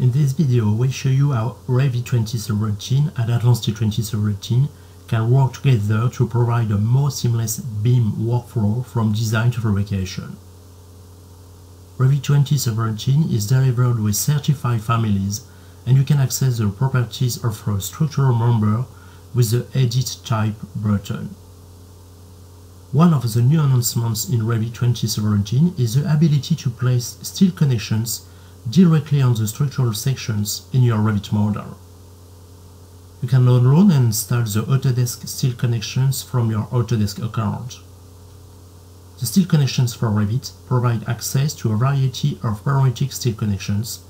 In this video, we show you how Revit 2017 and Advanced 2017 can work together to provide a more seamless BIM workflow from design to fabrication. Revit 2017 is delivered with certified families and you can access the properties of a structural member with the Edit Type button. One of the new announcements in Revit 2017 is the ability to place steel connections directly on the structural sections in your Revit model. You can download and install the Autodesk Steel Connections from your Autodesk account. The steel connections for Revit provide access to a variety of parametric steel connections,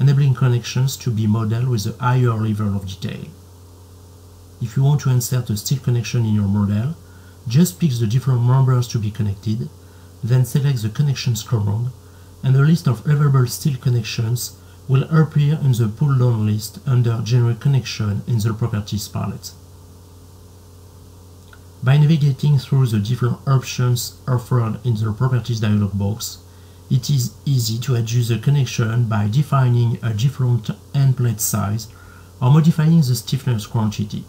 enabling connections to be modeled with a higher level of detail. If you want to insert a steel connection in your model, just pick the different members to be connected, then select the connections command and a list of available steel connections will appear in the pull-down list under Generate Connection in the Properties palette. By navigating through the different options offered in the Properties dialog box, it is easy to adjust the connection by defining a different end plate size or modifying the stiffness quantity.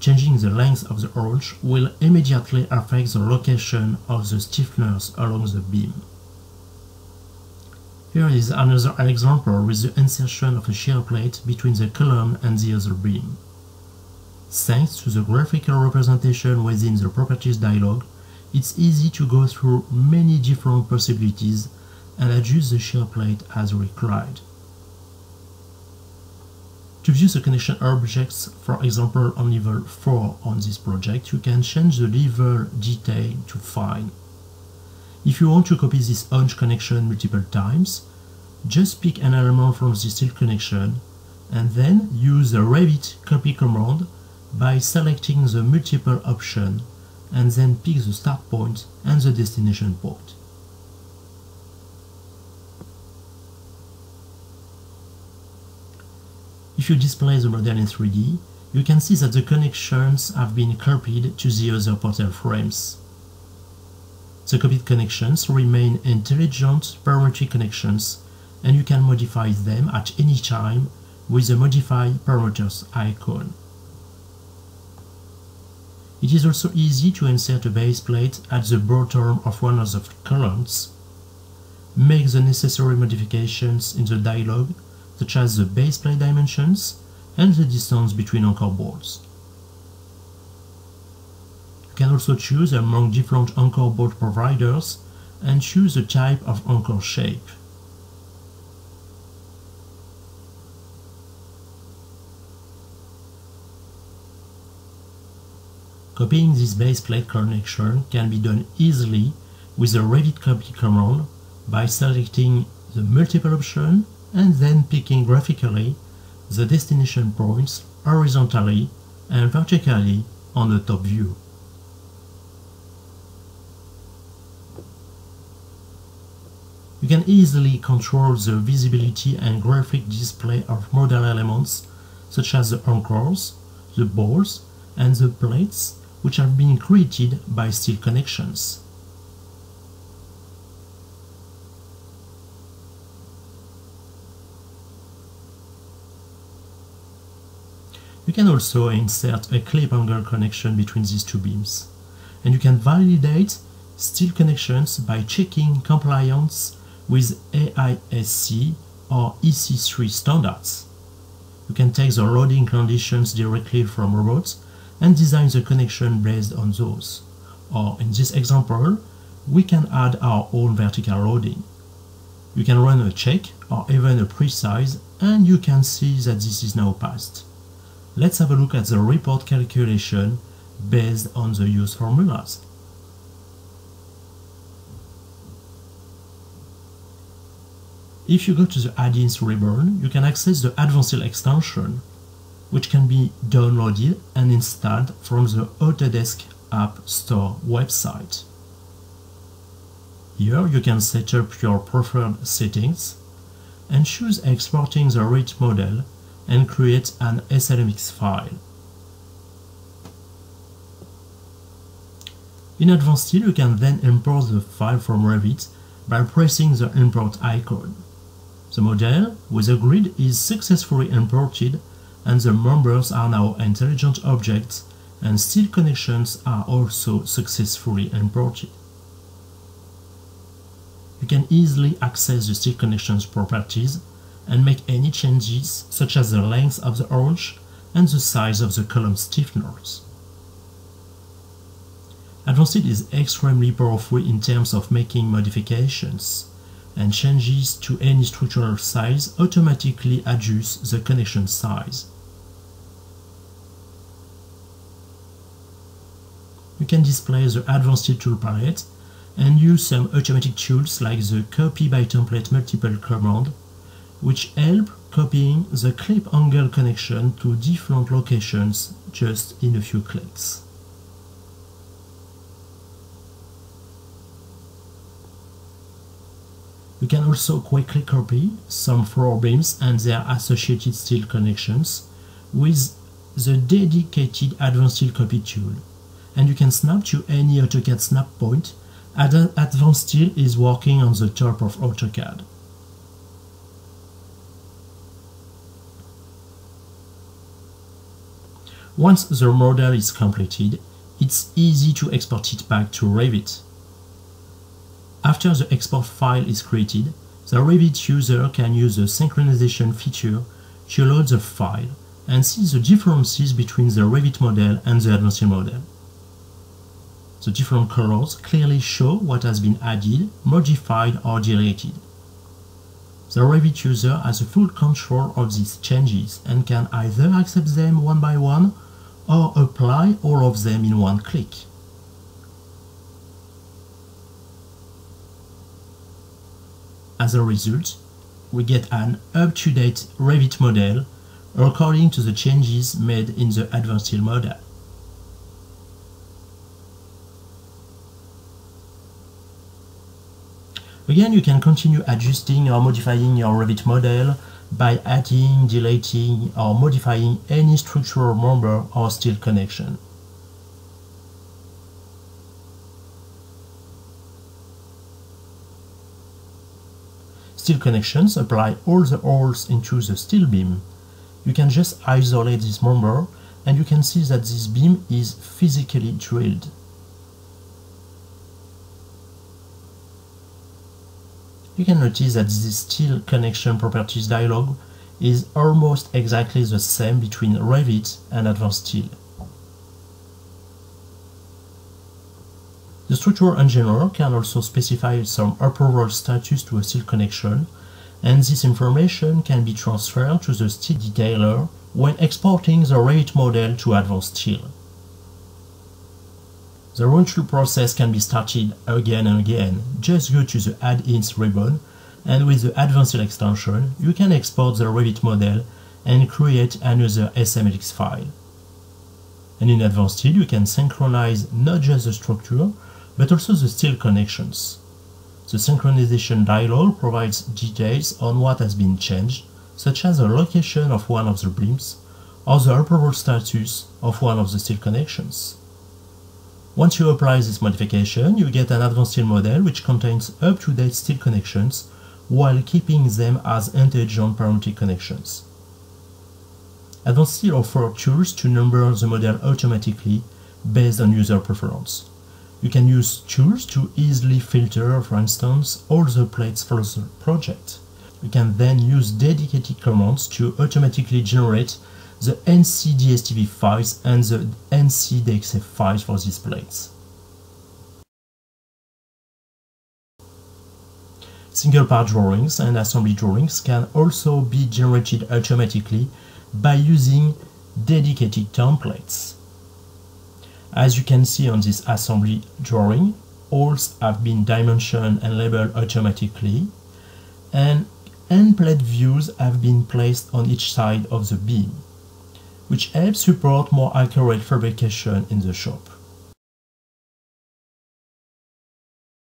Changing the length of the arch will immediately affect the location of the stiffness along the beam. Here is another example with the insertion of a shear plate between the column and the other beam. Thanks to the graphical representation within the Properties dialog, it's easy to go through many different possibilities and adjust the shear plate as required. To view the connection objects, for example on level 4 on this project, you can change the level detail to fine. If you want to copy this hinge connection multiple times, just pick an element from the steel connection and then use the Revit copy command by selecting the multiple option and then pick the start point and the destination point. If you display the model in 3D, you can see that the connections have been copied to the other portal frames. The copied connections remain intelligent parametric connections and you can modify them at any time with the Modify Parameters icon. It is also easy to insert a base plate at the bottom of one of the columns, make the necessary modifications in the dialog, such as the base plate dimensions and the distance between anchor bolts. Can also choose among different anchor bolt providers and choose the type of anchor shape. Copying this base plate connection can be done easily with the Revit copy command by selecting the multiple option and then picking graphically the destination points horizontally and vertically on the top view. You can easily control the visibility and graphic display of model elements such as the anchors, the bolts, and the plates which have been created by steel connections. You can also insert a clip angle connection between these two beams. And you can validate steel connections by checking compliance with AISC or EC3 standards. You can take the loading conditions directly from robots and design the connection based on those. Or in this example, we can add our own vertical loading. You can run a check or even a precise and you can see that this is now passed. Let's have a look at the report calculation based on the used formulas. If you go to the add-ins ribbon, you can access the Advanced extension, which can be downloaded and installed from the Autodesk App Store website. Here you can set up your preferred settings and choose exporting the Revit model and create an SMLX file. In Advance Steel, you can then import the file from Revit by pressing the import icon. The model with a grid is successfully imported and the members are now intelligent objects and steel connections are also successfully imported. You can easily access the steel connections properties and make any changes such as the length of the arch and the size of the column stiffeners. Advanced is extremely powerful in terms of making modifications and changes to any structural size automatically adjust the connection size. You can display the advanced tool palette and use some automatic tools like the copy by template multiple command which help copying the clip angle connection to different locations just in a few clicks. You can also quickly copy some floor beams and their associated steel connections with the dedicated Advance Steel Copy tool. And you can snap to any AutoCAD snap point. Advance Steel is working on the top of AutoCAD. Once the model is completed, it's easy to export it back to Revit. After the export file is created, the Revit user can use the synchronization feature to load the file and see the differences between the Revit model and the Advanced model. The different colors clearly show what has been added, modified or deleted. The Revit user has full control of these changes and can either accept them one by one or apply all of them in one click. As a result, we get an up-to-date Revit model according to the changes made in the Advance Steel model. Again, you can continue adjusting or modifying your Revit model by adding, deleting, or modifying any structural member or steel connection. Steel connections apply all the holes into the steel beam. You can just isolate this member and you can see that this beam is physically drilled. You can notice that this steel connection properties dialog is almost exactly the same between Revit and Advance Steel. The structural engineer can also specify some approval status to a steel connection, and this information can be transferred to the steel detailer when exporting the Revit model to Advance Steel. The run-through process can be started again and again. Just go to the Add-ins ribbon, and with the Advance Steel extension, you can export the Revit model and create another SMLX file. And in Advance Steel, you can synchronize not just the structure, but also the steel connections. The synchronization dialog provides details on what has been changed, such as the location of one of the beams or the approval status of one of the steel connections. Once you apply this modification, you get an Advance Steel model which contains up-to-date steel connections while keeping them as intelligent parametric connections. Advance Steel offers tools to number the model automatically based on user preference. You can use tools to easily filter, for instance, all the plates for the project. You can then use dedicated commands to automatically generate the NCDSTV files and the NCDXF files for these plates. Single part drawings and assembly drawings can also be generated automatically by using dedicated templates. As you can see on this assembly drawing, holes have been dimensioned and labeled automatically, and end plate views have been placed on each side of the beam, which helps support more accurate fabrication in the shop.